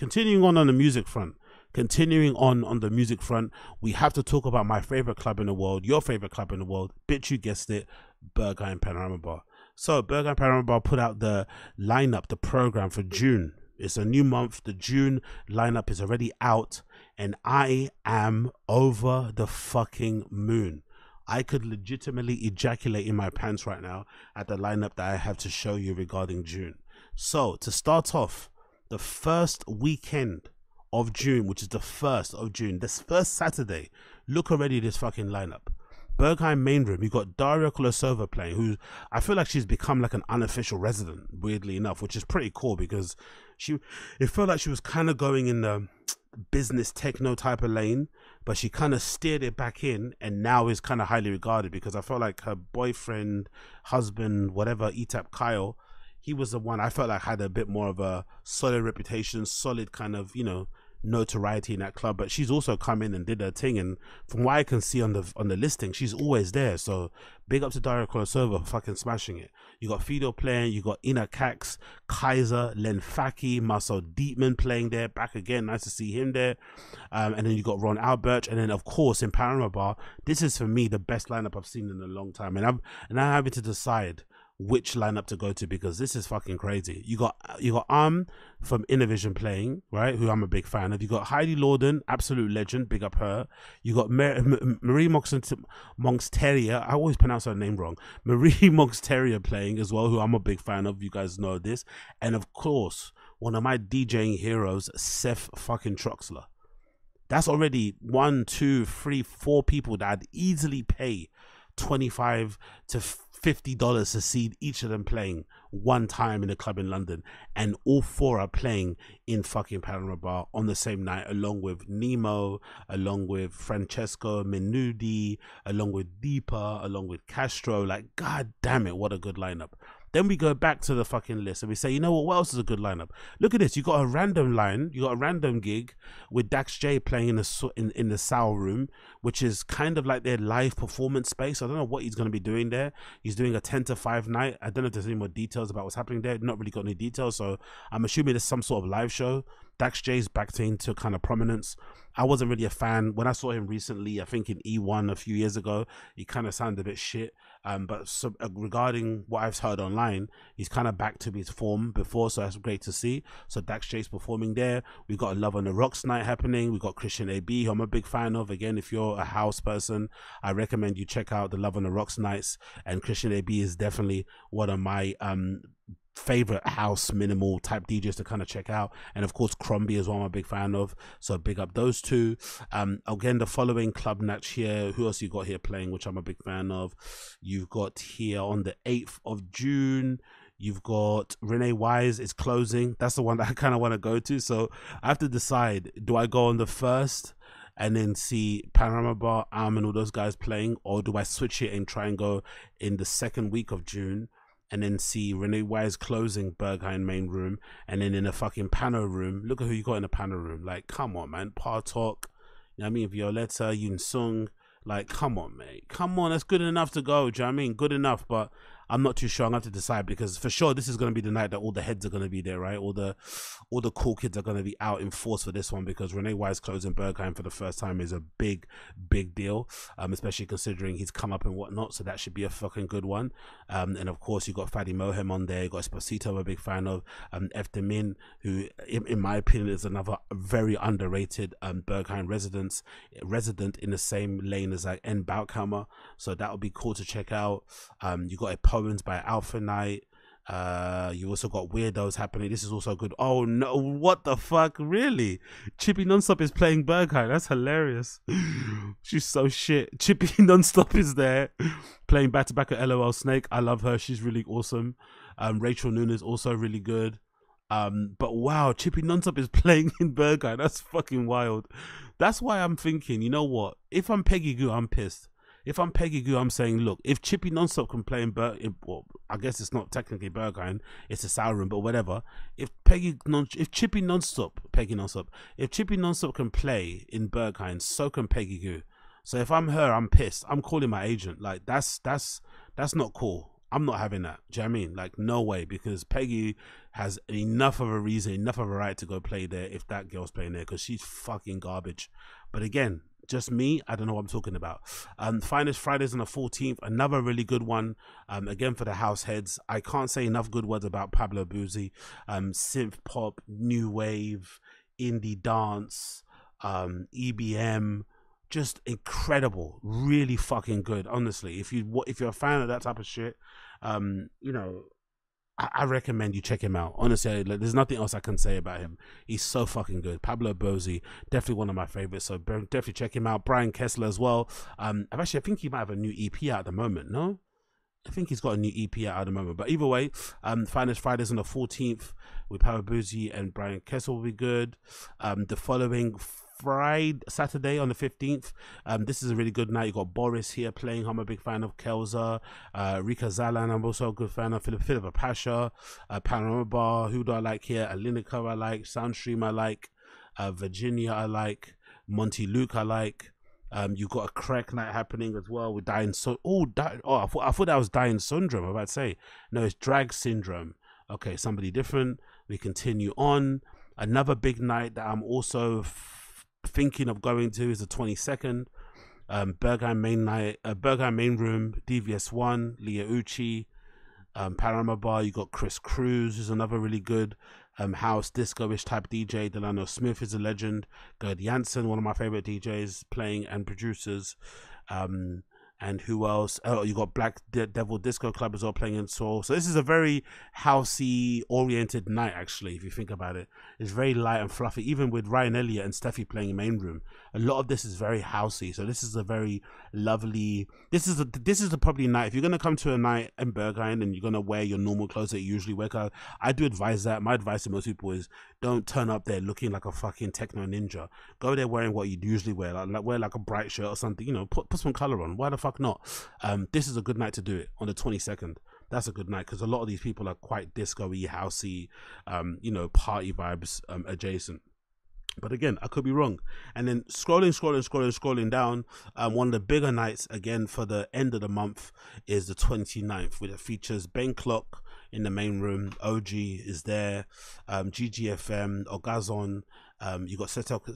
continuing on on the music front. Continuing on on the music front, we have to talk about my favorite club in the world, your favorite club in the world. Bitch, you guessed it, Berghain Panorama Bar. So Berghain Panorama Bar put out the lineup, the program for June. It's a new month. The June lineup is already out, and I am over the fucking moon. I could legitimately ejaculate in my pants right now at the lineup that I have to show you regarding June. So, to start off, the first weekend of June, which is the first of June, this first Saturday, look already this fucking lineup. Berghain main room, you got Daria Kolosova playing, who I feel like she's become like an unofficial resident, weirdly enough, which is pretty cool because she, it felt like she was kind of going in the business techno type of lane, but she kind of steered it back in and now is kind of highly regarded because I felt like her boyfriend, husband, whatever, Etapp Kyle, he was the one I felt like had a bit more of a solid reputation, solid kind of, you know, notoriety in that club, but she's also come in and did her thing. And from what I can see on the on the listing, she's always there. So big up to Daria Kolosova fucking smashing it. You got Fido playing, you got Ina Kax, Kaiser, Len Faki, Marcel Dettmann playing there, back again. Nice to see him there. Um, and then you got Ron Albert, and then of course in Panorama Bar, this is for me the best lineup I've seen in a long time. And I'm and I'm having to decide which lineup to go to because this is fucking crazy. You got you got Âme from Innervision playing, right? Who I'm a big fan of. You got Heidi Lawden, absolute legend, big up her. You got Mar- M- Marie Terrier. I always pronounce her name wrong. Marie Terrier playing as well, who I'm a big fan of. You guys know this, and of course, one of my DJing heroes, Seth fucking Troxler. That's already one, two, three, four people that I'd easily pay 25 to fifty dollars to see each of them playing one time in a club in London, and all four are playing in fucking Panorama Bar on the same night, along with Nemo, along with Francesco Menudi, along with Deepa, along with Castro. Like, god damn it, what a good lineup! Then we go back to the fucking list and we say, you know what? What else is a good lineup? Look at this. You got a random line. You got a random gig with Dax J playing in the in in the Soul Room, which is kind of like their live performance space. I don't know what he's going to be doing there. He's doing a ten to five night. I don't know if there's any more details about what's happening there. Not really got any details, so I'm assuming there's some sort of live show. Dax J's back into kind of prominence. I wasn't really a fan when I saw him recently. I think in E1 a few years ago, he kind of sounded a bit shit. Um, but so, uh, regarding what I've heard online, he's kind of back to his form before, so that's great to see. So Dax J's performing there. We got Love on the Rocks night happening. We got Christian AB, who I'm a big fan of. Again, if you're a house person, I recommend you check out the Love on the Rocks nights. And Christian AB is definitely one of my um favorite house minimal type DJs to kind of check out. And of course, Crombie is one I'm a big fan of. So big up those two. Um, again, the following club match here. Who else you got here playing, which I'm a big fan of? You've got here on the 8th of June. You've got Rene Wise is closing. That's the one that I kind of want to go to. So I have to decide: do I go on the first? and then see Panorama Bar, Âme, and all those guys playing, or do I switch it and try and go in the second week of June and then see Rene Wise closing Berghain main room, and then in a fucking panel room, look at who you got in the panel room. Like, come on, man. Partok, you know what I mean? Violetta, Yun Sung. Like, come on, mate. Come on, that's good enough to go. Do you know what I mean? Good enough, but I'm not too sure. I'm going to have to decide because for sure this is going to be the night that all the heads are going to be there, right? All the all the cool kids are going to be out in force for this one because Rene Wise closing Berghain for the first time is a big, big deal, um, especially considering he's come up and whatnot. So that should be a fucking good one. Um, and of course you've got Fadi Mohem on there. You got Esposito, I'm a big fan of. Um, Efdemin, who in, in, my opinion is another very underrated um Berghain residence resident in the same lane as like N Baumecker. So that would be cool to check out. Um, you got a Owens by Alpha Knight. Uh, you also got weirdos happening. This is also good. Oh no, what the fuck? Really? Chippy Nonstop is playing Berghain. That's hilarious. She's so shit. Chippy Nonstop is there playing back to back at LOL Snake. I love her. She's really awesome. Um, Rachel is also really good. Um, but wow, Chippy Nonstop is playing in Berghain. That's fucking wild. That's why I'm thinking, you know what? If I'm Peggy Gou, I'm pissed if I'm Peggy Gou, I'm saying, look, if Chippy Nonstop can play in Bur, well, I guess it's not technically Berghain, it's a sour room, but whatever. If Peggy non, if Chippy Nonstop, Peggy Nonstop, if Chippy Nonstop can play in Berghain, so can Peggy Gou. So if I'm her, I'm pissed. I'm calling my agent. Like that's that's that's not cool. I'm not having that. Do you know I mean? Like, no way, because Peggy has enough of a reason, enough of a right to go play there if that girl's playing there, because she's fucking garbage. But again, just me, I don't know what I'm talking about. Um, Finest Fridays on the 14th, another really good one. Um, again for the house heads. I can't say enough good words about Pablo Bozzi. Um, synth pop, new wave, indie dance, um, EBM just incredible, really fucking good. Honestly, if you if you're a fan of that type of shit, um, you know, I, recommend you check him out. Honestly, like, there's nothing else I can say about him. He's so fucking good. Pablo Bozzi, definitely one of my favorites. So definitely check him out. Brian Kessler as well. Um, I've actually I think he might have a new EP out at the moment. No. I think he's got a new EP out at the moment. But either way, um, Finest Fridays on the 14th with Pablo Bozzi and Brian Kessler will be good. Um, the following Friday, Saturday on the 15th. Um, this is a really good night. You got Boris here playing. I'm a big fan of Kelza, uh, Rika Zalan. I'm also a good fan of Philip Philippa Pasha, uh, Panorama Bar. Who do I like here? Alinica, I like. Soundstream, I like. Uh, Virginia, I like. Monty Luke, I like. Um, you got a crack night happening as well with dying so oh di- oh I thought, I thought that was dying syndrome. I'm about to say no, it's drag syndrome. Okay, somebody different. We continue on. Another big night that I'm also thinking of going to is the 22nd. Um, Berghain Main Night, uh, Berghain Main Room, DVS One, Leah Uchi, um, Panorama Bar. You got Chris Cruz, who's another really good um, house disco-ish type DJ. Delano Smith is a legend. Gerd Janson, one of my favorite DJs, playing and producers. Um, and who else? Oh, you got Black De- Devil Disco Club as well playing in Seoul. So this is a very housey oriented night, actually, if you think about it. It's very light and fluffy, even with Ryan Elliott and Steffi playing in main room. A lot of this is very housey. So this is a very lovely. This is a, this is the probably night if you're gonna come to a night in Berghain and you're gonna wear your normal clothes that you usually wear. I, I do advise that. My advice to most people is don't turn up there looking like a fucking techno ninja. Go there wearing what you'd usually wear, like, like wear like a bright shirt or something. You know, put put some color on. Why the fuck not? Um, this is a good night to do it on the 22nd. That's a good night because a lot of these people are quite disco-y, housey, um, you know, party vibes um, adjacent. But again, I could be wrong. And then scrolling, scrolling, scrolling, scrolling down, um, one of the bigger nights again for the end of the month is the 29th, which features Ben Klock in the main room. OG is there, um, GGFM, Ogazon, um, you got Setaoc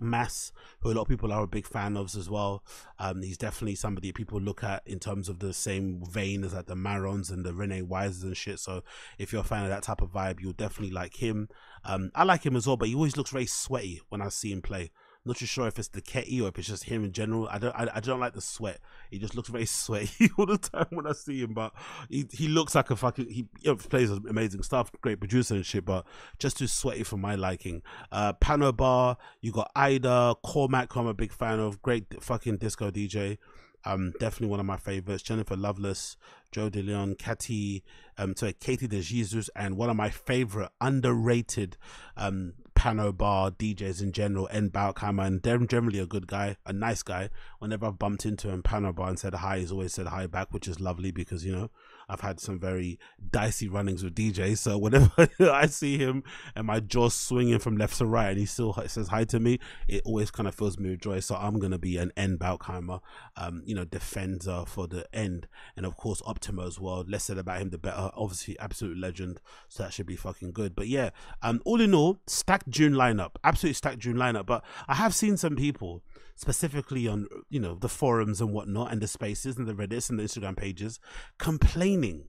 Mass, who a lot of people are a big fan of as well. Um, he's definitely somebody people look at in terms of the same vein as like the Marons and the Rene Wises and shit. So if you're a fan of that type of vibe, you'll definitely like him. Um, I like him as well, but he always looks very sweaty when I see him play not too sure if it's the Ketty or if it's just him in general. I don't I, I don't like the sweat. He just looks very sweaty all the time when I see him. But he he looks like a fucking he, he plays amazing stuff, great producer and shit. But just too sweaty for my liking. Uh, Pano Bar, you got Ida Cormac, I'm a big fan of. Great fucking disco DJ. Um, definitely one of my favorites. Jennifer Loveless, Joe De Leon, Katy, um, sorry, Katie De Jesus, and one of my favorite underrated um Pano Bar DJs in general, N Baumecker, and they're generally a good guy, a nice guy. Whenever I've bumped into him, Pano Bar and said hi, he's always said hi back, which is lovely because you know I've had some very dicey runnings with DJ. So whenever I see him and my jaw's swinging from left to right, and he still says hi to me, it always kind of fills me with joy. So I'm gonna be an N Baumecker, um, you know, defender for the end, and of course Optimo as well. Less said about him, the better. Obviously, absolute legend. So that should be fucking good. But yeah, um, all in all, stacked June lineup, absolutely stacked June lineup. But I have seen some people specifically on you know the forums and whatnot and the spaces and the Reddits and the Instagram pages complaining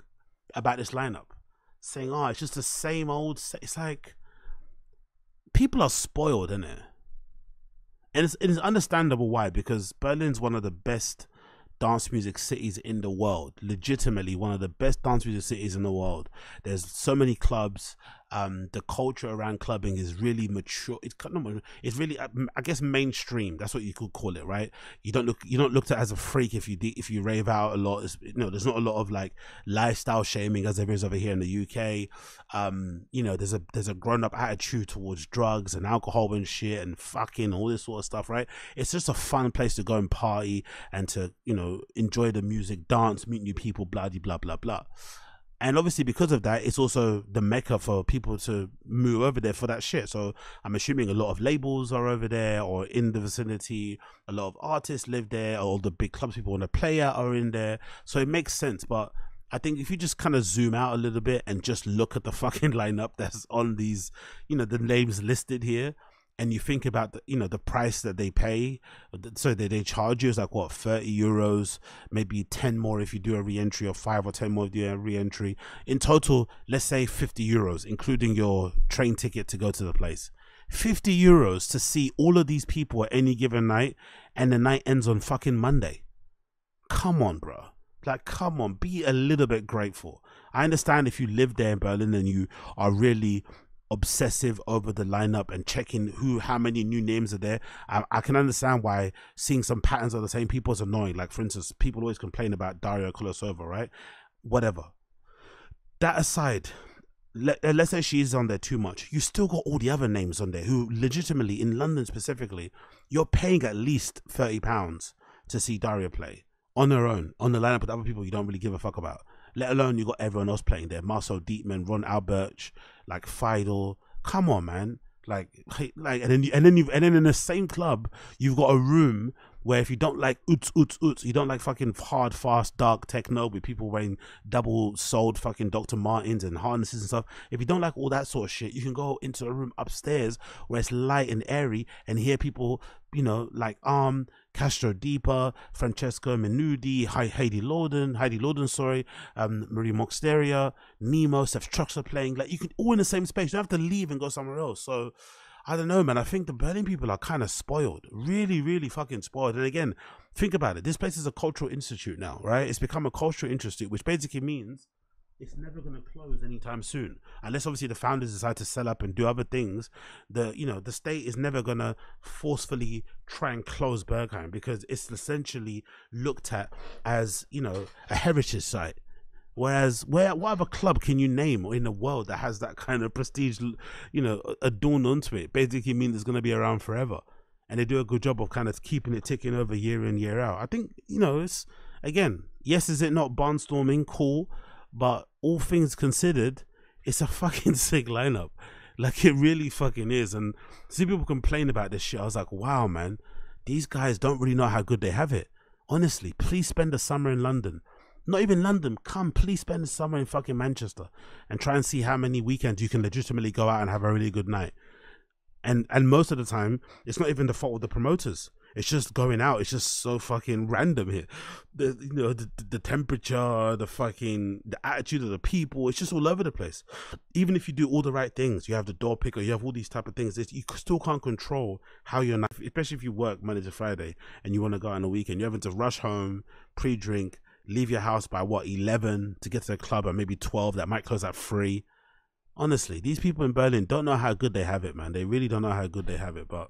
about this lineup, saying, "Oh, it's just the same old." It's like people are spoiled, isn't it? And it's, it's understandable why because Berlin's one of the best dance music cities in the world legitimately one of the best dance music cities in the world there's so many clubs um, the culture around clubbing is really mature. It's it's really, uh, I guess, mainstream. That's what you could call it, right? You don't look, you don't look at as a freak if you if you rave out a lot. It's, you know, there's not a lot of like lifestyle shaming as there is over here in the UK. Um, you know, there's a there's a grown up attitude towards drugs and alcohol and shit and fucking all this sort of stuff, right? It's just a fun place to go and party and to you know enjoy the music, dance, meet new people, blah blah blah blah And obviously, because of that, it's also the mecca for people to move over there for that shit. So I'm assuming a lot of labels are over there or in the vicinity. A lot of artists live there. All the big clubs people want to play at are in there. So it makes sense. But I think if you just kind of zoom out a little bit and just look at the fucking lineup that's on these, you know, the names listed here, and you think about the you know the price that they pay so they, they charge you is like what 30 euros maybe 10 more if you do a re-entry or 5 or 10 more if you do a re-entry. In total let's say 50 euros including your train ticket to go to the place. 50 euros to see all of these people at any given night and the night ends on fucking monday. Come on bro. Like come on be a little bit grateful. I understand if you live there in berlin and you are really obsessive over the lineup and checking who how many new names are there. I, I, can understand why seeing some patterns of the same people is annoying. Like for instance people always complain about daria kolosova right? Whatever. That aside let, uh, let's say she's on there too much. You still got all the other names on there who legitimately in london specifically you're paying at least 30 pounds to see daria play on her own on the lineup with other people you don't really give a fuck about let alone you got everyone else playing there. Marcel Dettmann, Ron Albrecht, like Fiedel. Come on, man. Like, like, and then you, and then you and then in the same club, you've got a room where if you don't like oots oots oots, you don't like fucking hard, fast, dark techno with people wearing double soled fucking Dr. Martens and harnesses and stuff. If you don't like all that sort of shit, you can go into a room upstairs where it's light and airy and hear people, you know, like um Castro Deepa, Francesco Minudi, Heidi Lawden, Heidi Lawden, sorry, um, Marie Moxteria, Nemo, Seth Troxler playing. Like you can all in the same space. You don't have to leave and go somewhere else. So I don't know, man. I think the Berlin people are kind of spoiled, really, really fucking spoiled. And again, think about it. This place is a cultural institute now, right? It's become a cultural institute, which basically means it's never going to close anytime soon, unless obviously the founders decide to sell up and do other things. The you know the state is never going to forcefully try and close berghain because it's essentially looked at as you know a heritage site Whereas, where what other club can you name in the world that has that kind of prestige, you know, adorned onto it? Basically, means it's going to be around forever, and they do a good job of kind of keeping it ticking over year in year out. I think you know, it's again, yes, is it not barnstorming? Cool, but all things considered, it's a fucking sick lineup. Like it really fucking is. And see people complain about this shit. I was like, wow, man, these guys don't really know how good they have it. Honestly, please spend the summer in London not even London. Come, please spend the summer in fucking Manchester and try and see how many weekends you can legitimately go out and have a really good night. And and most of the time, it's not even the fault of the promoters. It's just going out. It's just so fucking random here. The you know the, the temperature, the fucking the attitude of the people. It's just all over the place. Even if you do all the right things, you have the door picker, you have all these type of things. you still can't control how you're not. Especially if you work Monday to Friday and you want to go on a weekend, you're having to rush home, pre-drink, leave your house by what 11 to get to the club at maybe 12 that might close at 3 honestly these people in berlin don't know how good they have it man. They really don't know how good they have it. But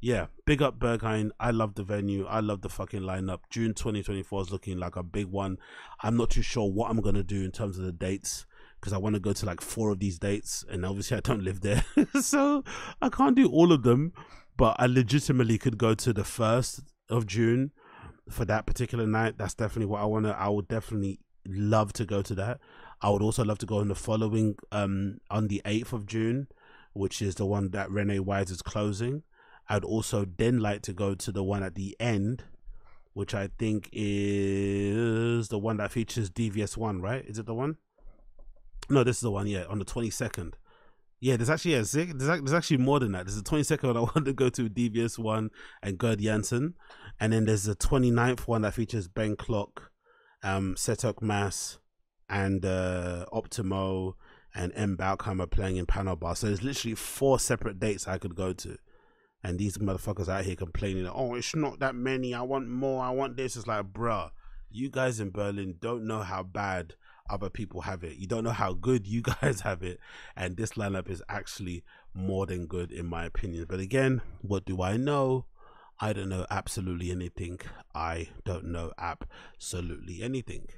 yeah big up berghain. I love the venue. I love the fucking lineup. June 2024 is looking like a big one. I'm not too sure what i'm gonna do in terms of the dates because i want to go to like four of these dates and obviously i don't live there. So i can't do all of them but i legitimately could go to the first of june for that particular night, that's definitely what I want to. I would definitely love to go to that. I would also love to go on the following, um, on the 8th of June, which is the one that Rene Wise is closing. I'd also then like to go to the one at the end, which I think is the one that features DVS1, right? Is it the one? No, this is the one, yeah, on the 22nd. Yeah, there's actually a there's, there's actually more than that. There's a 22nd I want to go to DVS one and Gerd Janson, and then there's a 29th one that features Ben Klock, um, Setaoc Mass, and uh, Optimo and M Baumecker playing in panel bar. So there's literally four separate dates I could go to. And these motherfuckers out here complaining, oh, it's not that many. I want more. I want this. It's like, bruh, you guys in Berlin don't know how bad other people have it. You don't know how good you guys have it. And this lineup is actually more than good, in my opinion. But again, what do I know? I don't know absolutely anything. I don't know absolutely anything.